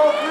어, 그